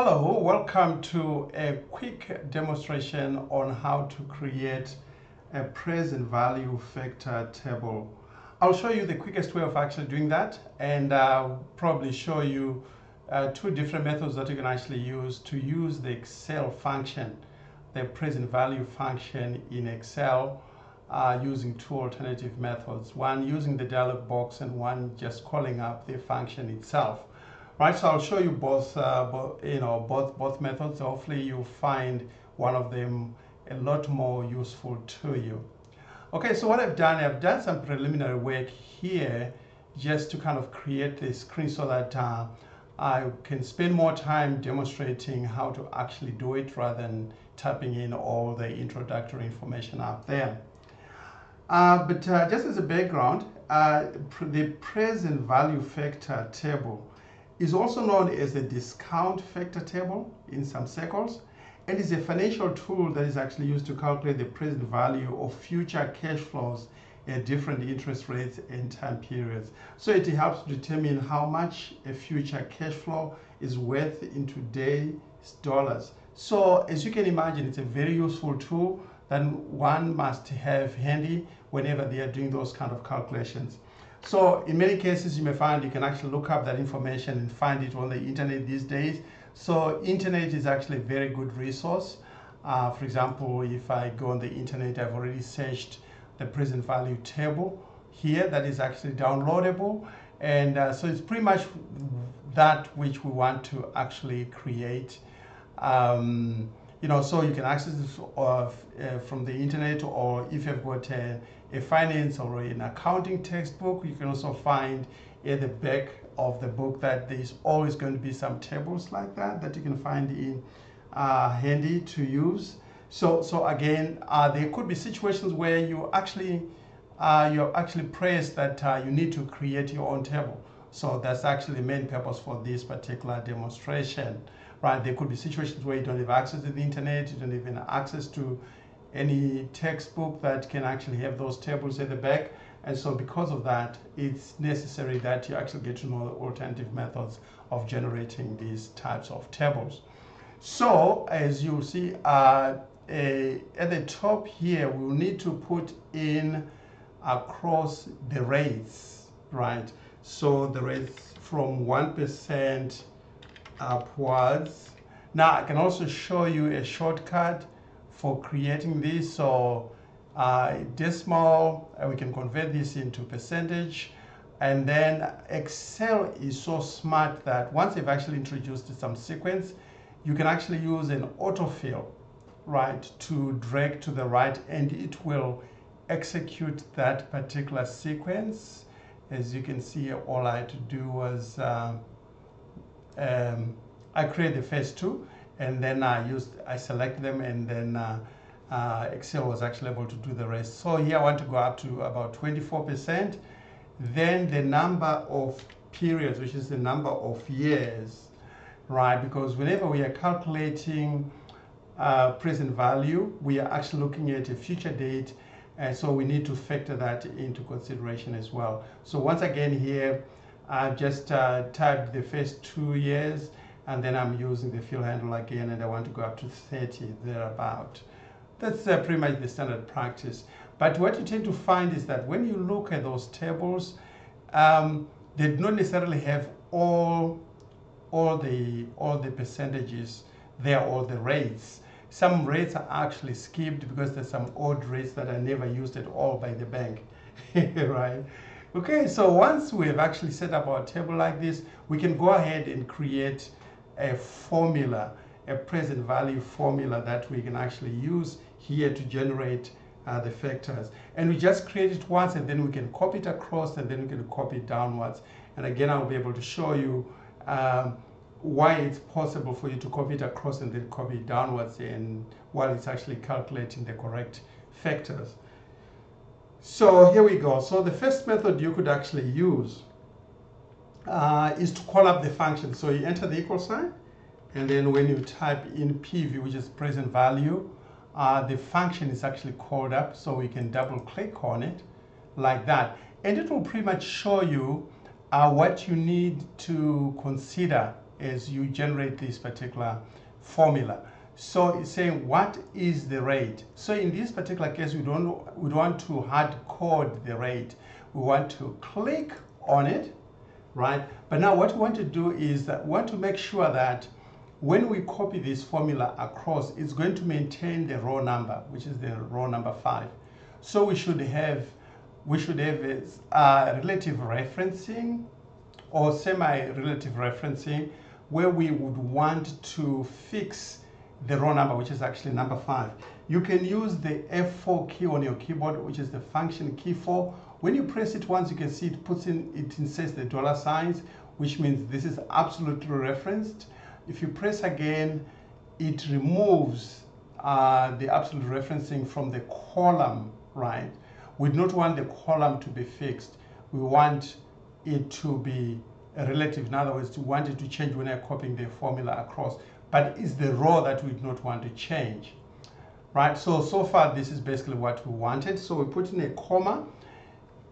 Hello, welcome to a quick demonstration on how to create a present value factor table. I'll show you the quickest way of actually doing that and uh, probably show you uh, two different methods that you can actually use to use the Excel function, the present value function in Excel uh, using two alternative methods, one using the dialog box and one just calling up the function itself. Right, so I'll show you both, uh, both, you know, both, both methods. Hopefully you find one of them a lot more useful to you. Okay, so what I've done, I've done some preliminary work here just to kind of create the screen so that uh, I can spend more time demonstrating how to actually do it rather than typing in all the introductory information up there. Uh, but uh, just as a background, uh, the present value factor table is also known as the discount factor table in some circles and is a financial tool that is actually used to calculate the present value of future cash flows at different interest rates and time periods. So it helps determine how much a future cash flow is worth in today's dollars. So as you can imagine, it's a very useful tool that one must have handy whenever they are doing those kind of calculations. So in many cases, you may find you can actually look up that information and find it on the internet these days. So internet is actually a very good resource. Uh, for example, if I go on the internet, I've already searched the present value table here that is actually downloadable. And uh, so it's pretty much that which we want to actually create. Um, you know, so you can access this uh, from the internet or if you've got a, a finance or an accounting textbook, you can also find at the back of the book that there's always going to be some tables like that that you can find in uh, handy to use. So, so again, uh, there could be situations where you actually uh, you're actually pressed that uh, you need to create your own table. So that's actually the main purpose for this particular demonstration, right? There could be situations where you don't have access to the internet, you don't even have access to any textbook that can actually have those tables at the back. And so because of that, it's necessary that you actually get to know alternative methods of generating these types of tables. So as you see, uh, a, at the top here, we'll need to put in across the rates, right? So the rates from 1% upwards. Now I can also show you a shortcut for creating this. So uh, decimal, uh, we can convert this into percentage. And then Excel is so smart that once they've actually introduced some sequence, you can actually use an autofill, right, to drag to the right and it will execute that particular sequence. As you can see, all I had to do was uh, um, I create the first two and then I used, I select them and then uh, uh, Excel was actually able to do the rest. So here I want to go up to about 24%. Then the number of periods, which is the number of years, right? Because whenever we are calculating uh, present value, we are actually looking at a future date. And so we need to factor that into consideration as well. So once again here, I've just uh, typed the first two years and then I'm using the fill handle again and I want to go up to 30 thereabout. That's uh, pretty much the standard practice. But what you tend to find is that when you look at those tables, um, they do not necessarily have all, all, the, all the percentages there, all the rates. Some rates are actually skipped because there's some odd rates that are never used at all by the bank, right? Okay, so once we have actually set up our table like this, we can go ahead and create a formula, a present value formula that we can actually use here to generate uh, the factors. And we just create it once and then we can copy it across and then we can copy it downwards. And again, I'll be able to show you um, why it's possible for you to copy it across and then copy it downwards and while it's actually calculating the correct factors. So here we go. So the first method you could actually use uh, is to call up the function. So you enter the equal sign and then when you type in PV, which is present value, uh, the function is actually called up so we can double click on it like that. And it will pretty much show you uh, what you need to consider as you generate this particular formula. So it's saying what is the rate. So in this particular case, we don't we don't want to hard code the rate. We want to click on it, right? But now what we want to do is that we want to make sure that when we copy this formula across, it's going to maintain the row number, which is the row number five. So we should have we should have a relative referencing or semi-relative referencing where we would want to fix the row number, which is actually number five. You can use the F4 key on your keyboard, which is the function key 4. When you press it once, you can see it puts in, it inserts the dollar signs, which means this is absolutely referenced. If you press again, it removes uh, the absolute referencing from the column, right? We do not want the column to be fixed. We want it to be relative. In other words, we want it to change when I'm copying the formula across but it's the row that we do not want to change. Right, so, so far this is basically what we wanted. So we put in a comma.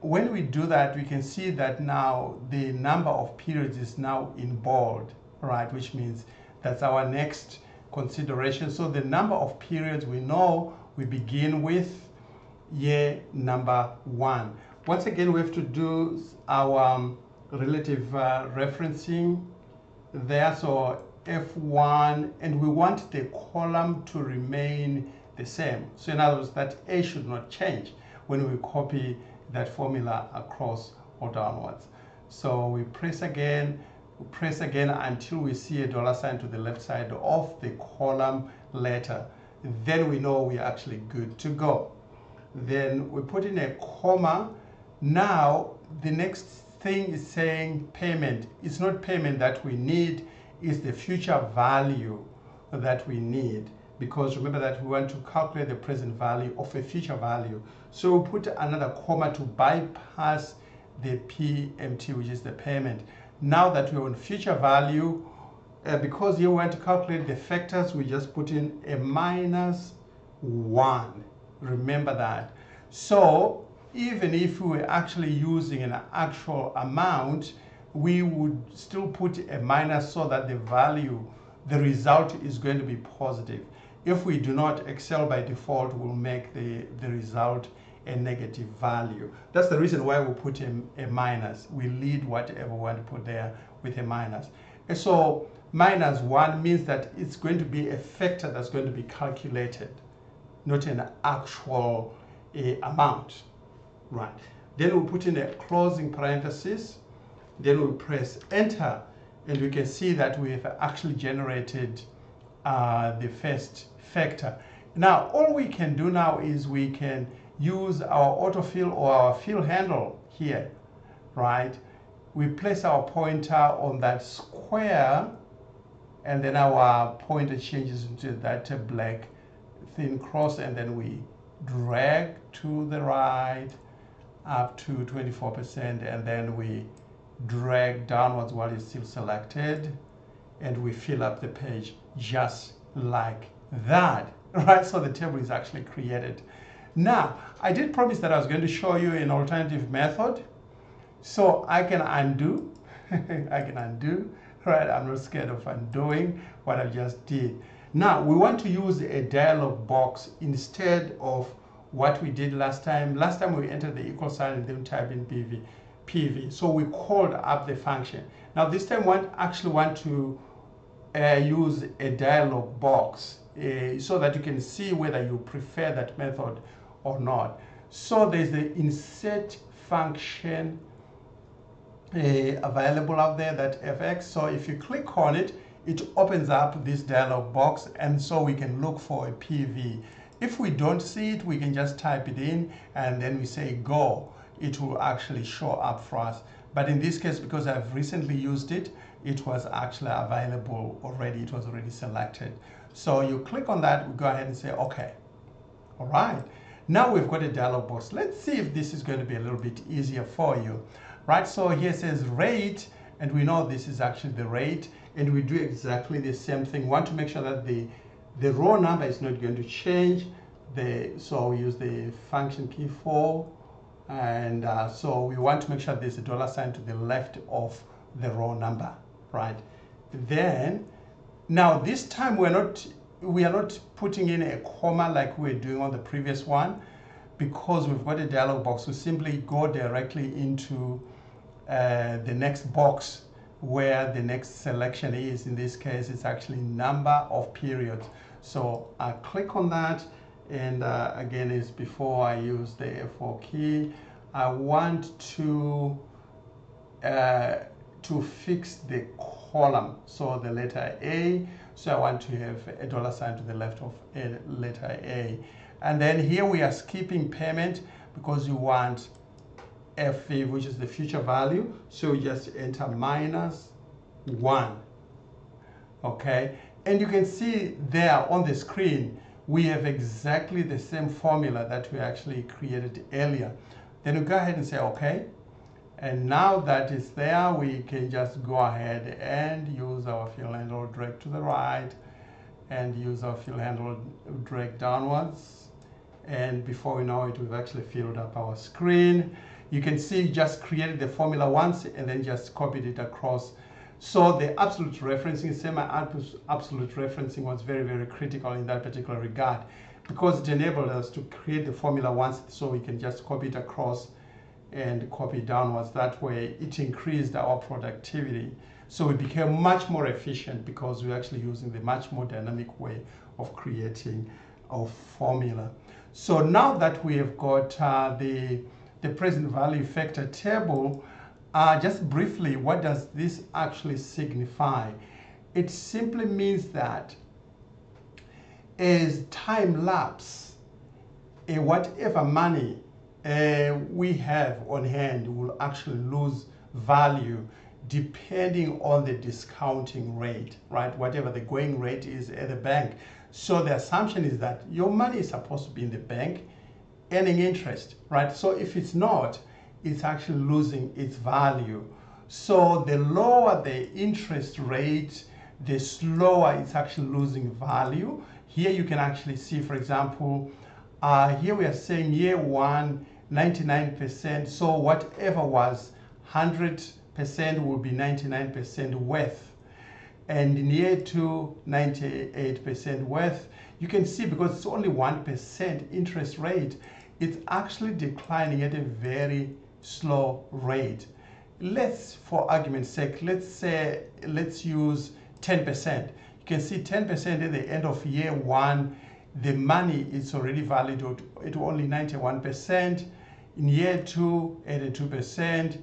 When we do that, we can see that now the number of periods is now in bold, right, which means that's our next consideration. So the number of periods we know we begin with year number one. Once again, we have to do our um, relative uh, referencing there. So F1 and we want the column to remain the same. So in other words, that A should not change when we copy that formula across or downwards. So we press again, we press again until we see a dollar sign to the left side of the column letter. Then we know we're actually good to go. Then we put in a comma. Now the next thing is saying payment. It's not payment that we need is the future value that we need because remember that we want to calculate the present value of a future value. So we'll put another comma to bypass the PMT, which is the payment. Now that we're on future value, uh, because you want to calculate the factors, we just put in a minus one. Remember that. So even if we were actually using an actual amount, we would still put a minus so that the value, the result is going to be positive. If we do not, Excel by default will make the, the result a negative value. That's the reason why we put a, a minus. We lead whatever we want to put there with a minus. And so minus one means that it's going to be a factor that's going to be calculated, not an actual uh, amount, right? Then we put in a closing parenthesis then we press enter and we can see that we have actually generated uh, the first factor. Now, all we can do now is we can use our autofill or our fill handle here, right? We place our pointer on that square and then our pointer changes into that black thin cross and then we drag to the right up to 24% and then we drag downwards while it's still selected, and we fill up the page just like that, right? So the table is actually created. Now, I did promise that I was going to show you an alternative method. So I can undo, I can undo, right? I'm not scared of undoing what I just did. Now, we want to use a dialog box instead of what we did last time. Last time we entered the equal sign and then type in PV. PV. So we called up the function. Now this time we actually want to uh, use a dialog box uh, so that you can see whether you prefer that method or not. So there's the insert function uh, available out there, that fx. So if you click on it, it opens up this dialog box and so we can look for a PV. If we don't see it, we can just type it in and then we say go it will actually show up for us. But in this case, because I've recently used it, it was actually available already. It was already selected. So you click on that, we go ahead and say, okay. All right. Now we've got a dialog box. Let's see if this is going to be a little bit easier for you. Right, so here says rate, and we know this is actually the rate, and we do exactly the same thing. We want to make sure that the, the row number is not going to change. The, so we use the function key 4 and uh, so we want to make sure there's a dollar sign to the left of the row number, right? then now this time we're not we are not putting in a comma like we we're doing on the previous one because we've got a dialog box. We simply go directly into uh, the next box where the next selection is. In this case it's actually number of periods. So I click on that and uh, again is before I use the F4 key. I want to uh, to fix the column so the letter A. So I want to have a dollar sign to the left of a letter A. And then here we are skipping payment because you want FV which is the future value. So you just enter minus 1 okay? And you can see there on the screen we have exactly the same formula that we actually created earlier. Then we go ahead and say, okay. And now that is there, we can just go ahead and use our fill handle drag to the right and use our fill handle drag downwards. And before we know it, we've actually filled up our screen. You can see just created the formula once and then just copied it across so the absolute referencing, semi-absolute referencing was very, very critical in that particular regard because it enabled us to create the formula once so we can just copy it across and copy downwards. That way it increased our productivity. So we became much more efficient because we're actually using the much more dynamic way of creating our formula. So now that we have got uh, the, the present value factor table, uh, just briefly, what does this actually signify? It simply means that as time lapse, uh, whatever money uh, we have on hand will actually lose value depending on the discounting rate, right? Whatever the going rate is at the bank. So the assumption is that your money is supposed to be in the bank earning interest, right? So if it's not, it's actually losing its value. So the lower the interest rate, the slower it's actually losing value. Here you can actually see, for example, uh, here we are saying year one, 99%. So whatever was 100% will be 99% worth. And in year two, 98% worth. You can see because it's only 1% interest rate, it's actually declining at a very slow rate. Let's, for argument's sake, let's say, let's use 10%. You can see 10% at the end of year one, the money is already valued at only 91%. In year two, 82%.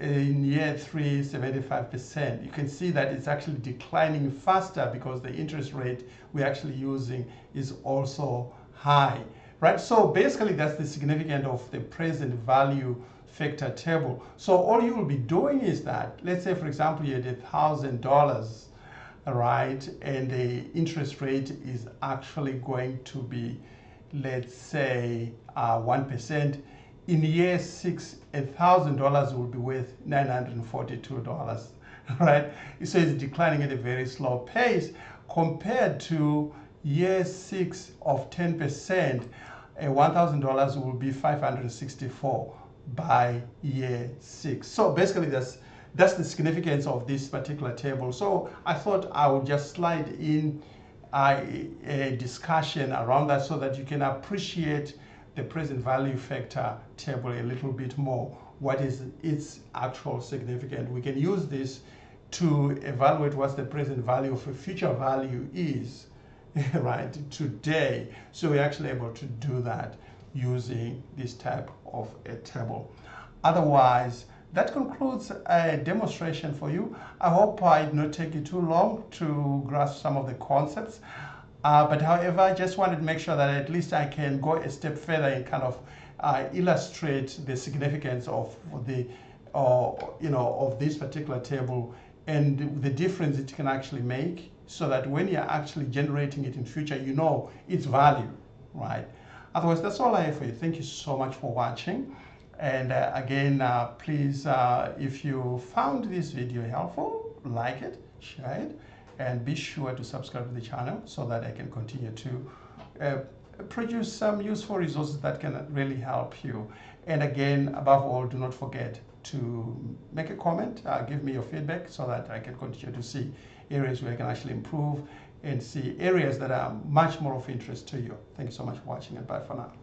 In year three, 75%. You can see that it's actually declining faster because the interest rate we're actually using is also high, right? So basically that's the significance of the present value factor table. So all you will be doing is that, let's say for example you had a thousand dollars, right, and the interest rate is actually going to be, let's say, uh, one In year six, a thousand dollars will be worth nine hundred and forty-two dollars, right? So it's declining at a very slow pace compared to year six of ten percent. A $1,000 will be 564 by year six. So basically that's that's the significance of this particular table. So I thought I would just slide in a, a discussion around that so that you can appreciate the present value factor table a little bit more. What is its actual significance? We can use this to evaluate what the present value of a future value is, right, today. So we're actually able to do that using this type of a table. Otherwise, that concludes a demonstration for you. I hope I did not take you too long to grasp some of the concepts. Uh, but however, I just wanted to make sure that at least I can go a step further and kind of uh, illustrate the significance of the, uh, you know, of this particular table and the difference it can actually make so that when you're actually generating it in future, you know its value, right? Otherwise, that's all I have for you. Thank you so much for watching. And uh, again, uh, please, uh, if you found this video helpful, like it, share it, and be sure to subscribe to the channel so that I can continue to uh, produce some useful resources that can really help you. And again, above all, do not forget, to make a comment, uh, give me your feedback so that I can continue to see areas where I can actually improve and see areas that are much more of interest to you. Thank you so much for watching and bye for now.